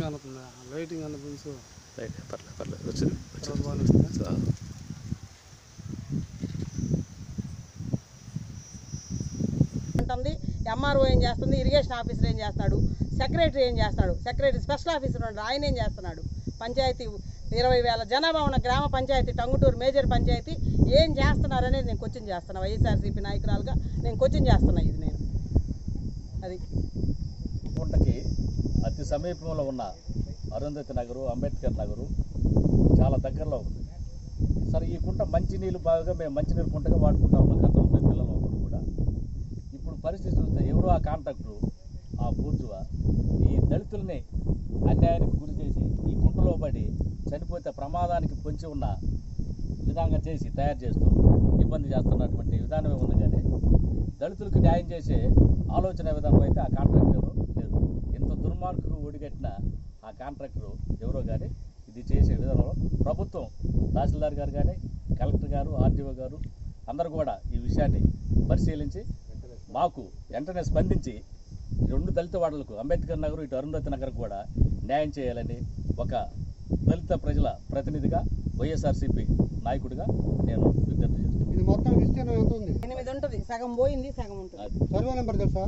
Lighting కనిపించు right పర్లేదు పర్లేదు వచ్చింది వచ్చింది. బాగా వస్తుంది. సో, ఉంటుంది ఎంఆర్ఓ ఏం చేస్తుంది? ఇరిగేషన్ ఆఫీసర్ ఏం చేస్తాడు? సెక్రటరీ ఏం చేస్తాడు? సెక్రటరీ స్పెషల్ ఆఫీసర్ ఉన్నాడు. ఆయన ఏం చేస్తున్నాడు? పంచాయతీ ఇరవై వేల జనాభా ఉన్న గ్రామ పంచాయతీ టంగుటూరు మేజర్ పంచాయతీ ఏం చేస్తున్నారనేది నేను క్వశ్చన్ చేస్తున్నా. వైఎస్ఆర్సీపీ నాయకురాలుగా నేను క్వశ్చన్ చేస్తున్నా ఇది నేను. అది. సమీపంలో ఉన్న అరుంధతి నగరు అంబేద్కర్ నగరు చాలా దగ్గరలో ఉంది. సరే ఈ కుంట మంచినీళ్ళు బాగా మేము మంచినీళ్ళు కుంటగా వాడుకుంటా ఉన్నాం గతంలో మేము పిల్లలు ఒకటి కూడా. ఇప్పుడు పరిస్థితి చూస్తే ఎవరో ఆ కాంట్రాక్టరు ఆ బూర్జువా ఈ దళితుల్ని అన్యాయానికి గురి చేసి ఈ కుంటలో పడి చనిపోతే ప్రమాదానికి పొంచి ఉన్న విధంగా చేసి తయారు చేస్తూ ఇబ్బంది చేస్తున్నటువంటి విధానమే ఉంది కానీ దళితులకు న్యాయం చేసే ఆలోచన విధానం అయితే ఆ కాంట్రాక్టరు ఒడిగట్టిన ఆ కాంట్రాక్టర్ ఎవరో కానీ ఇది చేసే విధానంలో ప్రభుత్వం తహసీల్దార్ గారు కానీ కలెక్టర్ గారు ఆర్డీఓ గారు అందరూ కూడా ఈ విషయాన్ని పరిశీలించి మాకు వెంటనే స్పందించి రెండు దళిత వాడలకు అంబేద్కర్ నగర్ ఇటు అరుంధతి నగర్ కూడా న్యాయం చేయాలని ఒక దళిత ప్రజల ప్రతినిధిగా వైఎస్ఆర్సీపీ నాయకుడిగా నేను విజ్ఞప్తి చేస్తున్నాను. ఇది మొత్తం విస్తీర్ణం ఎంత ఉంది? ఎనిమిది ఉంటుంది. సగం పోయింది సగం ఉంటుంది. సర్వే నెంబర్ తెలుసా.